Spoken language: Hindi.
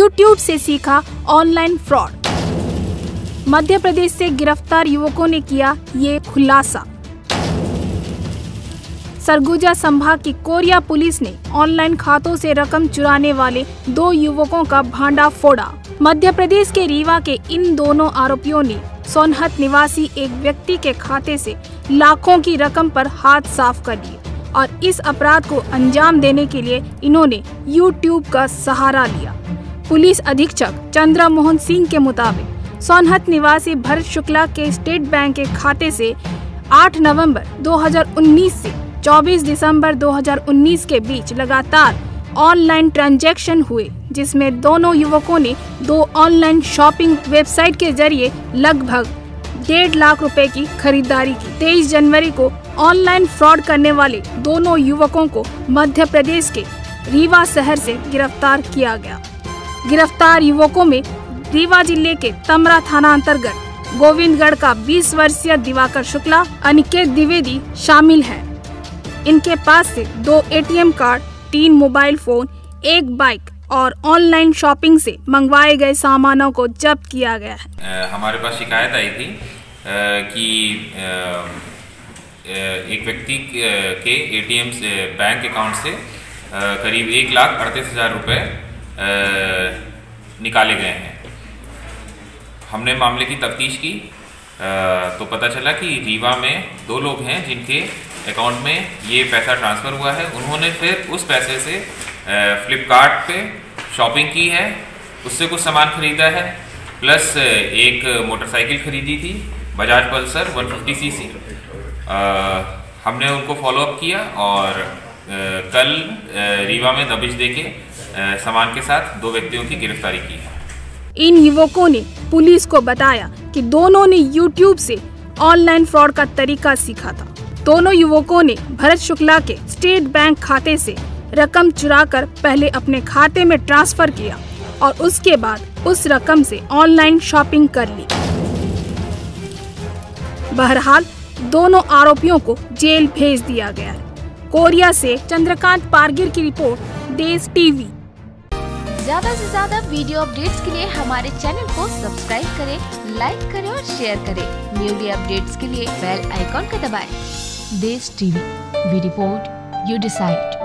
यूट्यूब से सीखा ऑनलाइन फ्रॉड मध्य प्रदेश से गिरफ़्तार युवकों ने किया ये खुलासा। सरगुजा संभाग की कोरिया पुलिस ने ऑनलाइन खातों से रकम चुराने वाले दो युवकों का भांडा फोड़ा। मध्य प्रदेश के रीवा के इन दोनों आरोपियों ने सोनहत निवासी एक व्यक्ति के खाते से लाखों की रकम पर हाथ साफ़ कर लिए और इस अपराध को अंजाम देने के लिए इन्होंने YouTube का सहारा लिया। पुलिस अधीक्षक चंद्रा मोहन सिंह के मुताबिक, सोनहत निवासी भरत शुक्ला के स्टेट बैंक के खाते से 8 नवंबर 2019 से 24 दिसंबर 2019 के बीच लगातार ऑनलाइन ट्रांजैक्शन हुए, जिसमें दोनों युवकों ने दो ऑनलाइन शॉपिंग वेबसाइट के ज़रिए लगभग डेढ़ लाख रुपए की खरीदारी की। 23 जनवरी को ऑनलाइन फ्रॉड करने वाले दोनों युवकों को मध्य प्रदेश के रीवा शहर से गिरफ़्तार किया गया। गिरफ़्तार युवकों में रीवा ज़िले के तमरा थाना अंतर्गत गोविंदगढ़ का 20 वर्षीय दिवाकर शुक्ला अनिकेत द्विवेदी शामिल हैं। इनके पास से दो एटीएम कार्ड तीन मोबाइल फ़ोन एक बाइक और ऑनलाइन शॉपिंग से मंगवाए गए सामानों को जब्त किया गया है हमारे पास शिकायत आई थी अ, कि अ, एक व्यक्ति के- एटीएम से बैंक अकाउंट से अ, करीब एक लाख अड़तीस हज़ार रुपये निकाले गए हैं। हमने मामले की तफ्तीश की। तो पता चला कि रीवा में दो लोग हैं जिनके अकाउंट में ये पैसा ट्रांसफ़र हुआ है। उन्होंने फिर उस पैसे से फ्लिपकार्ट शॉपिंग की है। उससे कुछ सामान खरीदा है। प्लस एक मोटरसाइकिल खरीदी थी, बजाज पल्सर 150 सीसी हमने उनको फॉलोअप किया और कल रीवा में दबिश देके सामान के साथ दो व्यक्तियों की गिरफ्तारी की है। इन युवकों ने पुलिस को बताया कि दोनों ने यूट्यूब से ऑनलाइन फ्रॉड का तरीका सीखा था। दोनों युवकों ने भरत शुक्ला के स्टेट बैंक खाते से रकम चुराकर पहले अपने खाते में ट्रांसफ़र किया और उसके बाद उस रकम से ऑनलाइन शॉपिंग कर ली। बहरहाल, दोनों आरोपियों को जेल भेज दिया गया है। कोरिया से चंद्रकांत पारगिर की रिपोर्ट, देश टीवी। ज़्यादा से ज़्यादा वीडियो अपडेट्स के लिए हमारे चैनल को सब्सक्राइब करें, लाइक करें और शेयर करें। न्यूली अपडेट्स के लिए बेल आइकॉन का दबाएँ। देश TV we report you decide